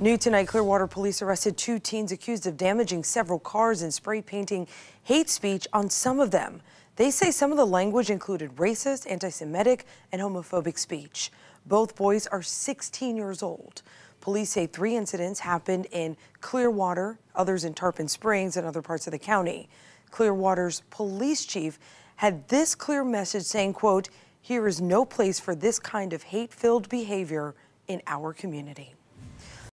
New tonight, Clearwater police arrested two teens accused of damaging several cars and spray painting hate speech on some of them. They say some of the language included racist, anti Semitic, and homophobic speech. Both boys are 16 years old. Police say three incidents happened in Clearwater, others in Tarpon Springs, and other parts of the county. Clearwater's police chief had this clear message saying, quote, here is no place for this kind of hate-filled behavior in our community.